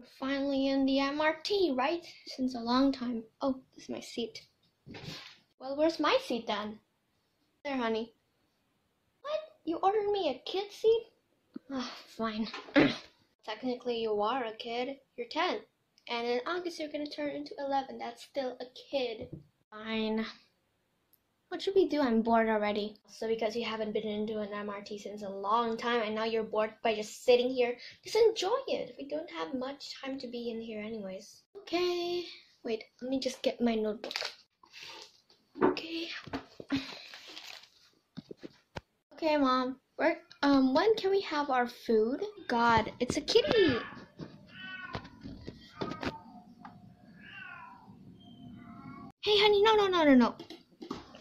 We're finally in the MRT, right? Since a long time. Oh, this is my seat. Well, where's my seat then? There, honey. What? You ordered me a kid seat? Ah, fine. Technically, you are a kid. You're 10. And in August, you're gonna turn into 11. That's still a kid. Fine. What should we do? I'm bored already. So because you haven't been into an MRT since a long time and now you're bored by just sitting here, just enjoy it. We don't have much time to be in here anyways. Okay. Wait, let me just get my notebook. Okay. Okay, mom. Where um when can we have our food? God, it's a kitty. Hey honey, no no no no no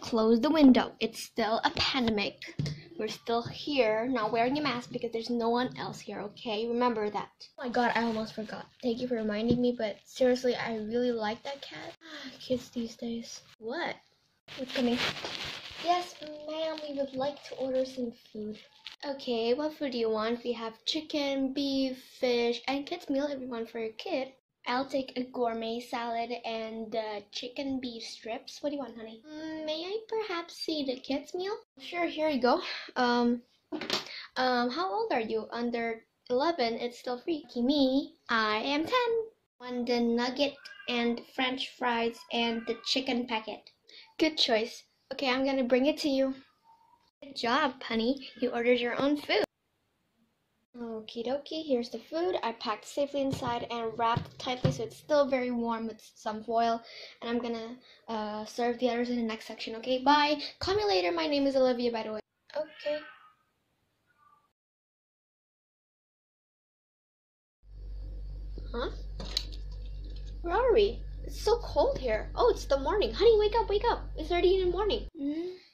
close the window. It's still a pandemic. We're still here, not wearing a mask because there's no one else here, okay? Remember that. Oh my god, I almost forgot. Thank you for reminding me, but seriously, I really like that cat. Ah, kids these days. What? What's coming? Yes, ma'am, we would like to order some food. Okay, what food do you want? We have chicken, beef, fish, and kids meal want for your kid. I'll take a gourmet salad and uh, chicken beef strips. What do you want, honey? Mm, may I perhaps see the kids' meal? Sure, here you go. Um, um, how old are you? Under 11, it's still free. Me, I am 10. One the nugget and french fries and the chicken packet. Good choice. Okay, I'm gonna bring it to you. Good job, honey. You ordered your own food. Okie dokie, here's the food. I packed safely inside and wrapped tightly so it's still very warm with some foil. And I'm gonna uh, serve the others in the next section, okay? Bye! Call me later, my name is Olivia, by the way. Okay. Huh? Where are we? It's so cold here. Oh, it's the morning. Honey, wake up, wake up. It's already in the morning. Mm. It's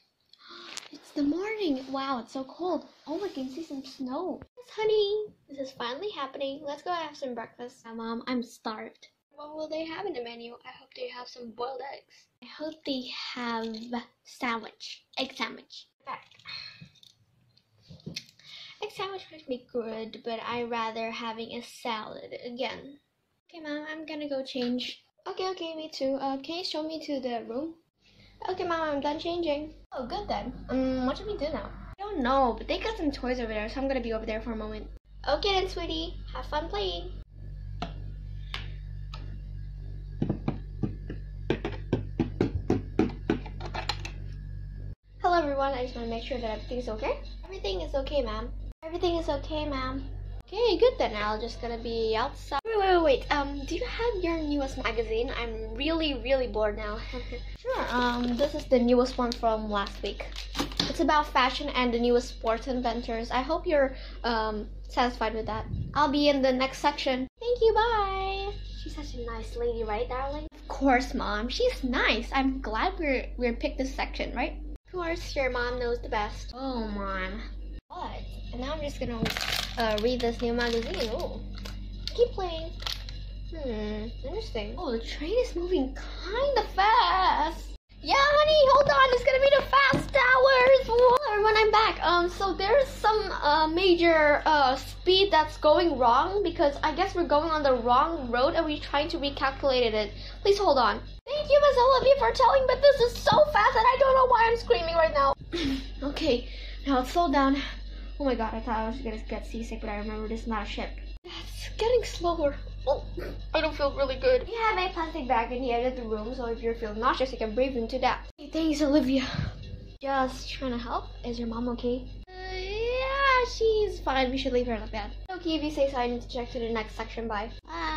the morning. Wow, it's so cold. Oh, I can see some snow. Yes, honey. This is finally happening. Let's go have some breakfast. Yeah, Mom, I'm starved. What will they have in the menu? I hope they have some boiled eggs. I hope they have sandwich. Egg sandwich. Back. Egg sandwich might be good, but I rather having a salad again. Okay, Mom, I'm gonna go change. Okay, okay, me too. Uh, can you show me to the room? Okay, Mom, I'm done changing. Oh, good then. Um, what should we do now? I don't know, but they got some toys over there, so I'm gonna be over there for a moment. Okay then, sweetie. Have fun playing. Hello, everyone. I just want to make sure that everything's okay. Everything is okay, ma'am. Everything is okay, ma'am. Okay, good then. I'll just gonna be outside. Wait, wait, wait. Um, do you have your newest magazine? I'm really, really bored now. sure. Um, this is the newest one from last week. It's about fashion and the newest sports inventors. I hope you're um satisfied with that. I'll be in the next section. Thank you. Bye. She's such a nice lady, right, darling? Of course, mom. She's nice. I'm glad we're we're picked this section, right? Of course, your mom knows the best. Oh, mom. What? And now I'm just gonna uh, read this new magazine. Oh, keep playing. Hmm, interesting. Oh, the train is moving kind of fast. Yeah, honey, hold on. It's gonna be the fast hours. Everyone, I'm back. Um, so there's some uh, major uh, speed that's going wrong because I guess we're going on the wrong road and we're trying to recalculate it. Please hold on. Thank you, Miss Olivia, for telling, but this is so fast and I don't know why I'm screaming right now. okay, now slow down. Oh my god, I thought I was gonna get seasick, but I remember this is not a ship. It's getting slower. Oh, I don't feel really good. We have a plastic bag in the edge of the room, so if you're feeling nauseous, you can breathe into that. Hey, thanks, Olivia. Just trying to help. Is your mom okay? Uh, yeah, she's fine. We should leave her in the bed. Okay, if you say so, I need to check to the next section. Bye. Bye.